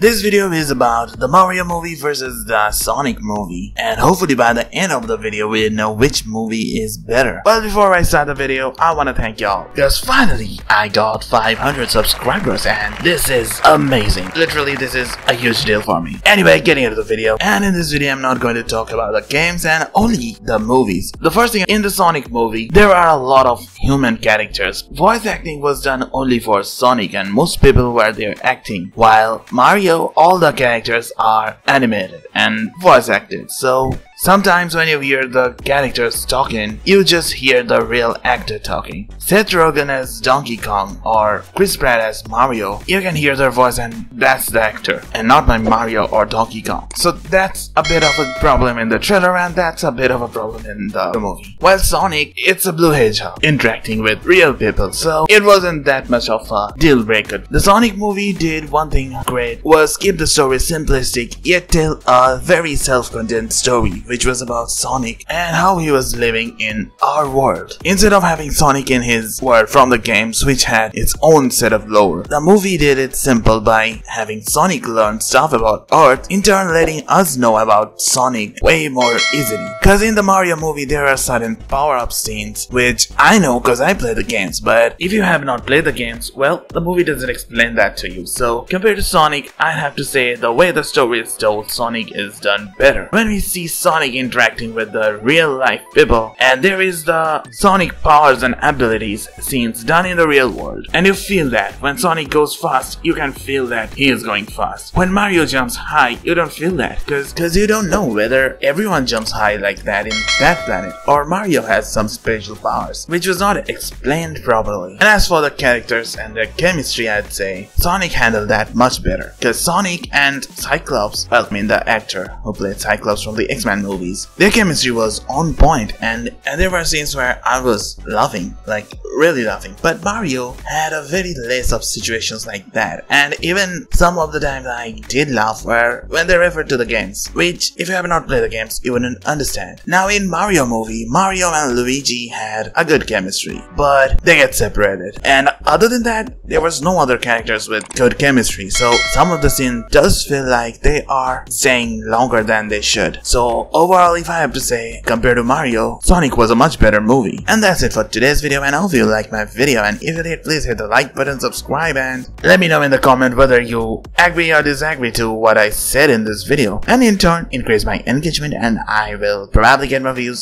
This video is about the Mario movie versus the Sonic movie, and hopefully by the end of the video we'll know which movie is better. But before I start the video, I wanna thank y'all, because finally I got 500 subscribers and this is amazing. Literally this is a huge deal for me. Anyway, getting into the video, and in this video I'm not going to talk about the games and only the movies. The first thing, in the Sonic movie, there are a lot of human characters. Voice acting was done only for Sonic and most people were there acting, while Mario, all the characters are animated and voice acted. So Sometimes when you hear the characters talking, you just hear the real actor talking. Seth Rogen as Donkey Kong or Chris Pratt as Mario, you can hear their voice and that's the actor, and not my Mario or Donkey Kong. So that's a bit of a problem in the trailer and that's a bit of a problem in the movie. While Sonic, it's a blue hedgehog interacting with real people, so it wasn't that much of a deal breaker. The Sonic movie did one thing great, was keep the story simplistic yet tell a very self-contained story which was about Sonic and how he was living in our world. Instead of having Sonic in his world from the games, which had its own set of lore, the movie did it simple by having Sonic learn stuff about Earth, in turn letting us know about Sonic way more easily. Cause in the Mario movie there are certain power-up scenes, which I know cause I play the games, but if you have not played the games, well, the movie doesn't explain that to you. So compared to Sonic, I have to say the way the story is told, Sonic is done better. When we see Sonic Sonic interacting with the real life people and there is the Sonic powers and abilities scenes done in the real world and you feel that when Sonic goes fast you can feel that he is going fast. When Mario jumps high you don't feel that cause, cause you don't know whether everyone jumps high like that in that planet or Mario has some special powers which was not explained properly. And as for the characters and their chemistry I'd say Sonic handled that much better cause Sonic and Cyclops, well I mean the actor who played Cyclops from the X-Men movies. Their chemistry was on point and, and there were scenes where I was laughing, like really laughing. But Mario had a very less of situations like that and even some of the times I did laugh were when they referred to the games, which if you have not played the games you wouldn't understand. Now in Mario movie, Mario and Luigi had a good chemistry, but they get separated. And other than that, there was no other characters with good chemistry, so some of the scene does feel like they are staying longer than they should. So Overall, if I have to say, compared to Mario, Sonic was a much better movie. And that's it for today's video and I hope you like my video and if you did, please hit the like button, subscribe and let me know in the comment whether you agree or disagree to what I said in this video and in turn increase my engagement and I will probably get more views